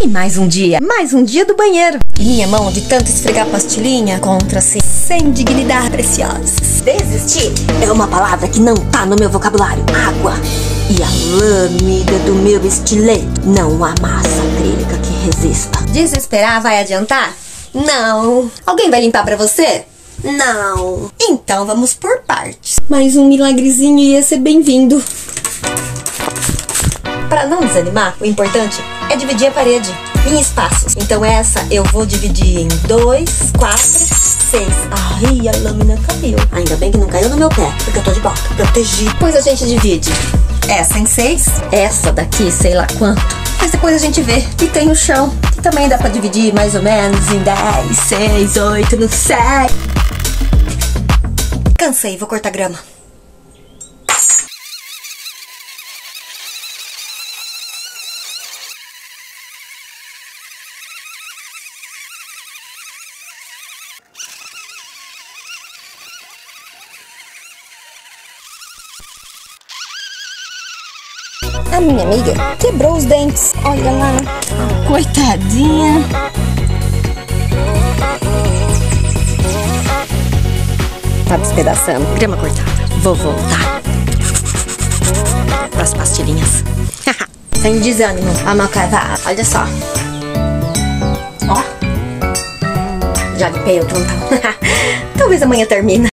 E mais um dia, mais um dia do banheiro. Minha mão de tanto esfregar pastilhinha encontra-se sem dignidade preciosa. Desistir é uma palavra que não tá no meu vocabulário. Água e a lâmina do meu estilete. Não há massa acrílica que resista. Desesperar vai adiantar? Não. Alguém vai limpar pra você? Não. Então vamos por partes. Mais um milagrezinho ia ser bem-vindo. Para não desanimar, o importante é dividir a parede em espaços. Então essa eu vou dividir em dois, quatro, seis. Ai, a lâmina caiu. Ainda bem que não caiu no meu pé, porque eu tô de bota, protegido. Depois a gente divide essa em seis, essa daqui sei lá quanto. Mas depois a gente vê. E tem o chão, que também dá pra dividir mais ou menos em dez, seis, oito, não sei. Cansei, vou cortar grama. A minha amiga quebrou os dentes. Olha lá. Coitadinha. Tá despedaçando. Grama cortada. Vou voltar. Pras pastilhinhas. Sem desânimo, a macavá. Olha só. Ó. Já limpei o trontão. Talvez amanhã termine.